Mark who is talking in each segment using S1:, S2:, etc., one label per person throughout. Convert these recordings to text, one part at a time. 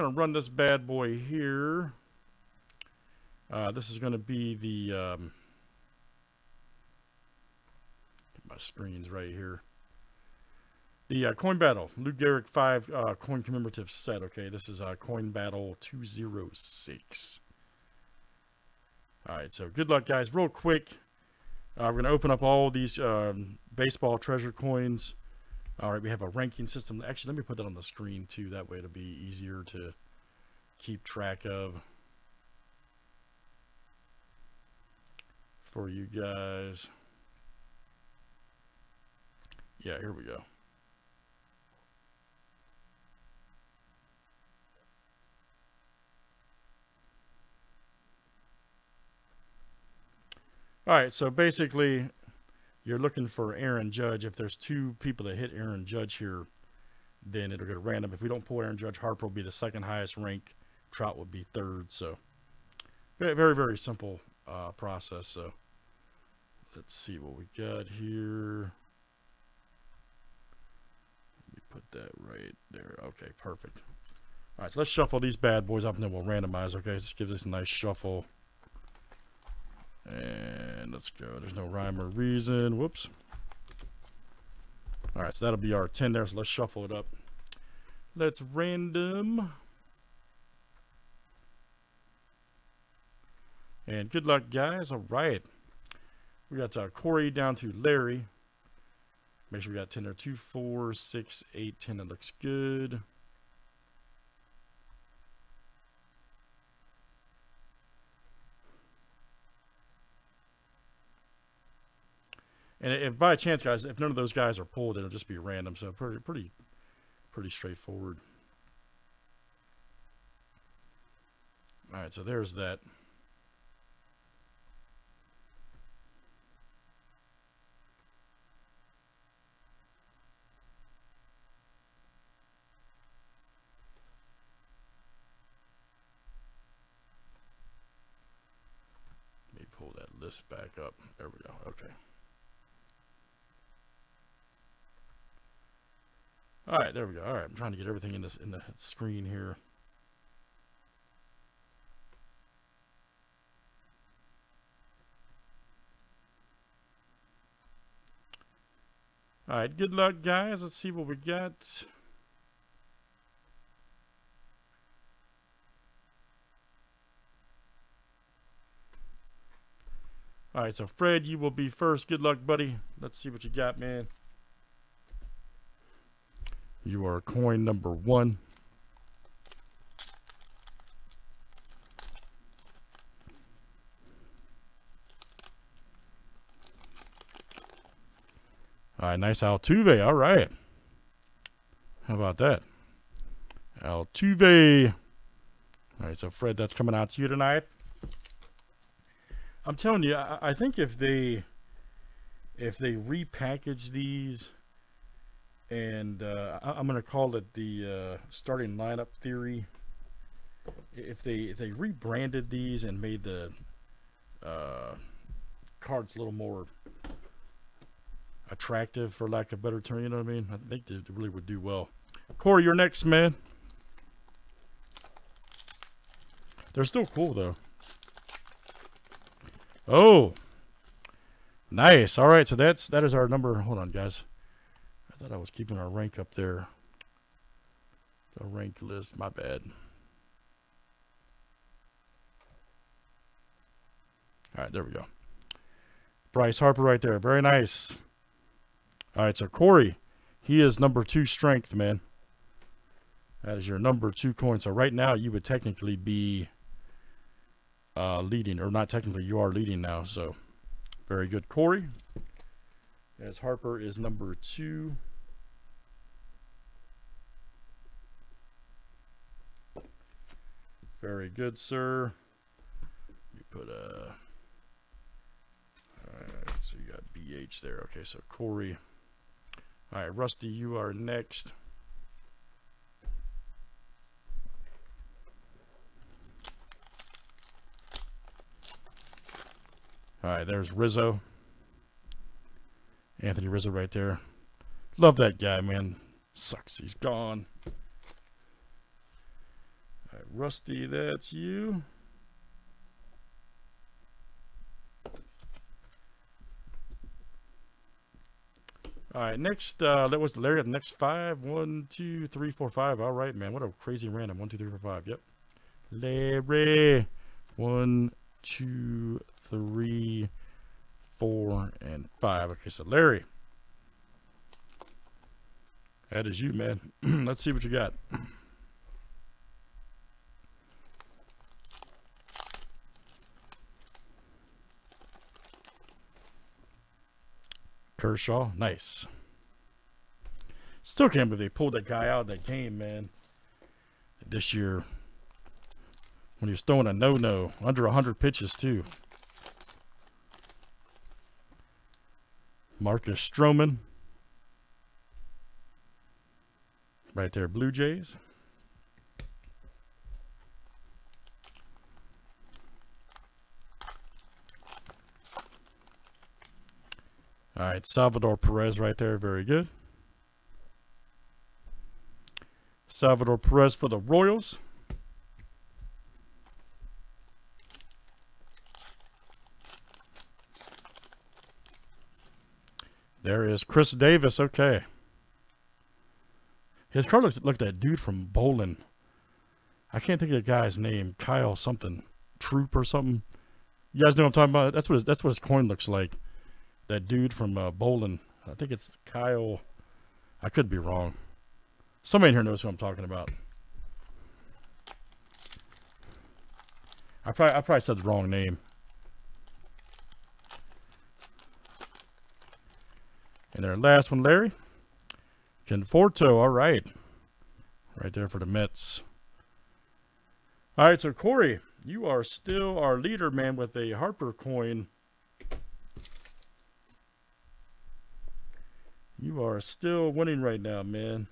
S1: going to run this bad boy here. Uh, this is going to be the... Um, my screen's right here. The uh, Coin Battle, Lou Gehrig 5 uh, coin commemorative set. Okay, this is uh, Coin Battle 206. Alright, so good luck, guys. Real quick, uh, we're going to open up all these um, baseball treasure coins. Alright, we have a ranking system. Actually, let me put that on the screen, too. That way it'll be easier to keep track of for you guys. Yeah, here we go. All right, so basically, you're looking for Aaron Judge. If there's two people that hit Aaron Judge here, then it'll get random. If we don't pull Aaron Judge, Harper will be the second highest rank. Trout would be third. So, very, very, simple uh, process. So, let's see what we got here. Let me put that right there. Okay, perfect. All right, so let's shuffle these bad boys up and then we'll randomize. Okay, this gives us a nice shuffle. And let's go. There's no rhyme or reason. Whoops. All right, so that'll be our 10 there. So let's shuffle it up. Let's random. And good luck, guys. All right. We got uh, Corey down to Larry. Make sure we got 10 there. 2, 4, 6, 8, 10. That looks good. And if by chance, guys, if none of those guys are pulled, it'll just be random. So pretty, pretty, pretty straightforward. All right, so there's that. Let me pull that list back up. There we go. Okay. All right, there we go. All right, I'm trying to get everything in this in the screen here. All right, good luck, guys. Let's see what we got. All right, so Fred, you will be first. Good luck, buddy. Let's see what you got, man. You are coin number one. All right, nice Altuve. All right. How about that? Altuve. All right, so Fred, that's coming out to you tonight. I'm telling you, I, I think if they if they repackage these and uh, I, am going to call it the uh, starting lineup theory. If they if they rebranded these and made the uh, cards a little more attractive, for lack of a better term, you know what I mean? I think they really would do well. Corey, you're next, man. They're still cool though. Oh, nice. All right, so that's that is our number. Hold on, guys thought I was keeping our rank up there. The rank list, my bad. All right, there we go. Bryce Harper right there. Very nice. All right, so Corey, he is number two strength, man. That is your number two coin. So right now you would technically be uh, leading, or not technically, you are leading now. So very good, Corey. As Harper is number two. Very good, sir. You put uh, a. Alright, so you got BH there. Okay, so Corey. Alright, Rusty, you are next. Alright, there's Rizzo. Anthony Rizzo right there. Love that guy, man. Sucks he's gone. Rusty, that's you. All right, next, uh, that was Larry next five. One, two, three, four, five. All right, man. What a crazy random. One, two, three, four, five. Yep. Larry. One, two, three, four, and five. Okay, so Larry. That is you, man. Let's see what you got. Kershaw, nice. Still can't believe they pulled that guy out of that game, man. This year, when he was throwing a no-no, under 100 pitches, too. Marcus Stroman. Right there, Blue Jays. All right, Salvador Perez right there. Very good. Salvador Perez for the Royals. There is Chris Davis. Okay. His card looks like that dude from Bolin. I can't think of the guy's name. Kyle something. Troup or something. You guys know what I'm talking about? That's what his, that's what his coin looks like that dude from uh, Bowling. I think it's Kyle. I could be wrong. Somebody in here knows who I'm talking about. I probably I probably said the wrong name. And our last one, Larry. Conforto, all right. Right there for the Mets. All right, so Corey, you are still our leader, man, with a Harper coin. You are still winning right now, man.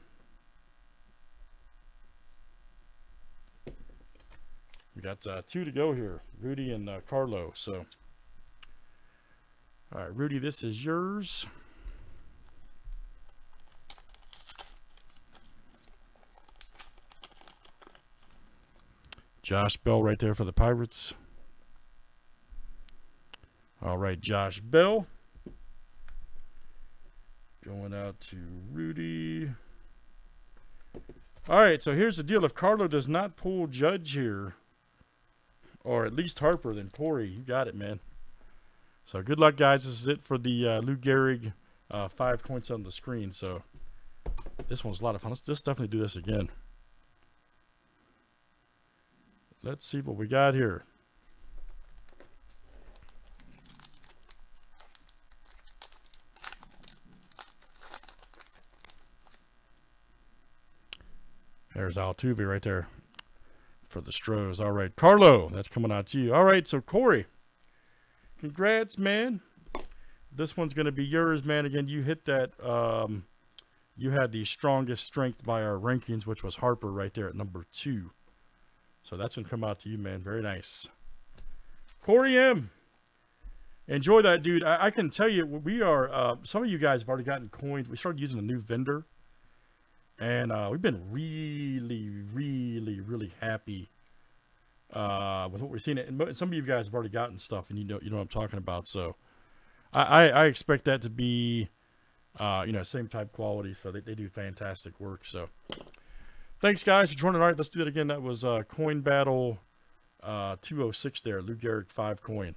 S1: We got uh, two to go here, Rudy and uh, Carlo. So, all right, Rudy, this is yours. Josh Bell right there for the Pirates. All right, Josh Bell. Going out to Rudy. All right, so here's the deal. If Carlo does not pull Judge here, or at least Harper, then Corey, you got it, man. So good luck, guys. This is it for the uh, Lou Gehrig uh, five points on the screen. So this one's a lot of fun. Let's just definitely do this again. Let's see what we got here. There's Altuve right there for the Stros. All right, Carlo, that's coming out to you. All right, so Corey, congrats, man. This one's going to be yours, man. Again, you hit that. Um, you had the strongest strength by our rankings, which was Harper right there at number two. So that's going to come out to you, man. Very nice. Corey M. Enjoy that, dude. I, I can tell you, we are, uh, some of you guys have already gotten coins. We started using a new vendor and uh, we've been really, really, really happy uh, with what we're seeing. And some of you guys have already gotten stuff, and you know, you know what I'm talking about. So, I, I, expect that to be, uh, you know, same type quality. So they, they do fantastic work. So, thanks guys for joining. All right, let's do it again. That was uh, Coin Battle uh, 206 there, Lou Gehrig five coin.